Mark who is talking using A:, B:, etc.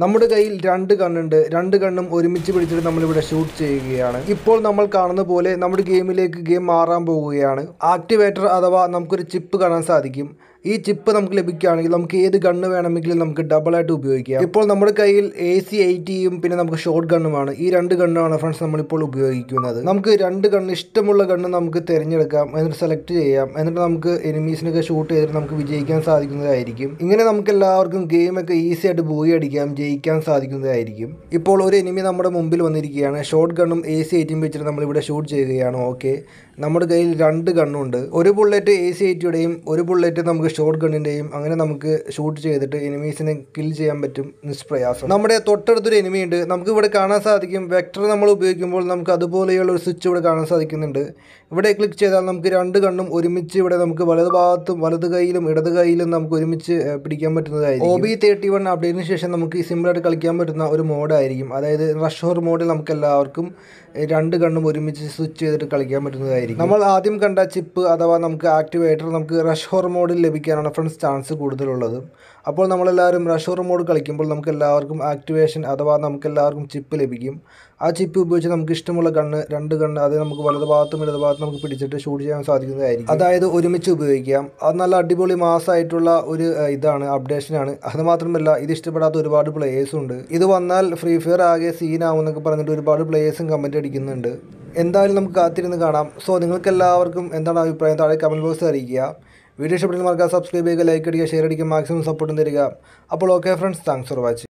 A: നമ്മുടെ കയ്യിൽ രണ്ട് കണ്ണുണ്ട്. രണ്ട് കണ്ണും ഒരുമിച്ച് പിടിച്ചിട്ട് നമ്മളിവിടെ ഷൂട്ട് ചെയ്യുകയാണ്. ഇപ്പോൾ നമ്മൾ കാണുന്ന പോലെ നമ്മുടെ ഗെയിമിലേക്ക് ഗെയിം മാറാൻ പോവുകയാണ് ആക്ടിവേറ്റർ അഥവാ നമുക്കൊരു ചിപ്പ് കാണാൻ സാധിക്കും. ഈ ചിപ്പ് നമുക്ക് ലഭിക്കുകയാണെങ്കിൽ നമുക്ക് ഏത് ഗണ്ണ് വേണമെങ്കിലും നമുക്ക് ഡബിൾ ആയിട്ട് ഉപയോഗിക്കാം. ഇപ്പോൾ നമ്മുടെ കയ്യിൽ എ സി എയ്റ്റിയും പിന്നെ നമുക്ക് ഷോർട്ട് ഗണ്ണുമാണ് ഈ രണ്ട് ഗണ്ണുമാണ് ഫ്രണ്ട്സ് നമ്മളിപ്പോൾ ഉപയോഗിക്കുന്നത്. നമുക്ക് രണ്ട് ഗണ്ണ് ഇഷ്ടമുള്ള ഗണ്ണ് നമുക്ക് തിരഞ്ഞെടുക്കാം എന്നിട്ട് സെലക്ട് ചെയ്യാം. എന്നിട്ട് നമുക്ക് എനിമീസിനൊക്കെ ഷൂട്ട് ചെയ്തിട്ട് നമുക്ക് വിജയിക്കാൻ സാധിക്കുന്നതായിരിക്കും. ഇങ്ങനെ നമുക്ക് എല്ലാവർക്കും ഗെയിമൊക്കെ ഈസി ആയിട്ട് ബോയി അടിക്കാം ജയിക്കാൻ സാധിക്കുന്നതായിരിക്കും. ഇപ്പോൾ ഒരു എനിമി നമ്മുടെ മുമ്പിൽ വന്നിരിക്കുകയാണ്. ഷോർട്ട് ഗണ്ണും എ സി എയ്റ്റിയും വെച്ചിട്ട് നമ്മളിവിടെ ഷൂട്ട് ചെയ്യുകയാണ്. ഓക്കെ നമ്മുടെ കയ്യിൽ രണ്ട് ഗണ്ണുണ്ട് ഒരു ബുള്ളറ്റ് എ സി എയ്റ്റിയുടെയും ഒരു ബുള്ളറ്റ് നമുക്ക് ഷോർട്ട് ഗണ്ണിന്റെയും അങ്ങനെ നമുക്ക് ഷൂട്ട് ചെയ്തിട്ട് എനിമീസിനെ കിൽ ചെയ്യാൻ പറ്റും നിഷ്പ്രയാസം. നമ്മുടെ തൊട്ടടുത്തൊരു എനിമി ഉണ്ട് നമുക്ക് ഇവിടെ കാണാൻ സാധിക്കും. വെക്ടർ നമ്മൾ ഉപയോഗിക്കുമ്പോൾ നമുക്ക് അതുപോലെയുള്ള ഒരു സ്വിച്ച് ഇവിടെ കാണാൻ സാധിക്കുന്നുണ്ട്. ഇവിടെ ക്ലിക്ക് ചെയ്താൽ നമുക്ക് രണ്ട് കണ്ണും ഒരുമിച്ച് ഇവിടെ നമുക്ക് വലത് ഭാഗത്തും വലത് കൈയിലും ഇടത് കൈയിലും നമുക്ക് ഒരുമിച്ച് പിടിക്കാൻ പറ്റുന്നതായിരിക്കും. ഒ ബി തേർട്ടി വൺ അപ്ഡേറ്റിന് ശേഷം നമുക്ക് സിമ്പിളായിട്ട് കളിക്കാൻ പറ്റുന്ന ഒരു മോഡായിരിക്കും അതായത് റഷ് ഹോർ മോഡിൽ നമുക്ക് എല്ലാവർക്കും രണ്ട് കണ്ണും ഒരുമിച്ച് സ്വിച്ച് ചെയ്തിട്ട് കളിക്കാൻ പറ്റുന്നതായിരിക്കും. നമ്മൾ ആദ്യം കണ്ട ചിപ്പ് അഥവാ നമുക്ക് ആക്ടിവേറ്റർ നമുക്ക് റഷ് ഹോർ മോഡിൽ ലഭിക്കാനാണ് ഫ്രണ്ട്സ് ചാൻസ് കൂടുതലുള്ളത്. അപ്പോൾ നമ്മളെല്ലാവരും റഷർ മോഡ് കളിക്കുമ്പോൾ നമുക്ക് എല്ലാവർക്കും ആക്ടിവേഷൻ അഥവാ നമുക്ക് എല്ലാവർക്കും ചിപ്പ് ലഭിക്കും. ആ ചിപ്പ് ഉപയോഗിച്ച് നമുക്ക് ഇഷ്ടമുള്ള കണ്ണ് രണ്ട് കണ്ണ് അത് നമുക്ക് വലത് ഭാഗത്തും ഇടത് ഭാഗത്തും നമുക്ക് പിടിച്ചിട്ട് ഷൂട്ട് ചെയ്യാൻ സാധിക്കുന്നതായിരിക്കും. അതായത് ഒരുമിച്ച് ഉപയോഗിക്കാം. അത് നല്ല അടിപൊളി മാസമായിട്ടുള്ള ഒരു ഇതാണ് അപ്ഡേഷനാണ് അത് മാത്രമല്ല ഇത് ഇഷ്ടപ്പെടാത്ത ഒരുപാട് പ്ലേയേഴ്സും ഉണ്ട്. ഇത് വന്നാൽ ഫ്രീ ഫയർ ആകെ സീനാവും എന്നൊക്കെ പറഞ്ഞിട്ട് ഒരുപാട് പ്ലേയേഴ്സും കമന്റ് അടിക്കുന്നുണ്ട്. എന്തായാലും നമുക്ക് കാത്തിരുന്ന് കാണാം. സോ നിങ്ങൾക്ക് എല്ലാവർക്കും എന്താണ് അഭിപ്രായം? താഴെ കമന്റ് ബോക്സ് അറിയിക്കുക. വീഡിയോ ഇഷ്ടപ്പെടുന്ന മറക്കാതെ സബ്സ്ക്രൈബ് ചെയ്യുക ലൈക്ക് അടിക്കുക ഷെയർ അടിക്കുക മാക്സിമം സപ്പോർട്ടും തരിക. അപ്പോൾ okay friends thanks for watching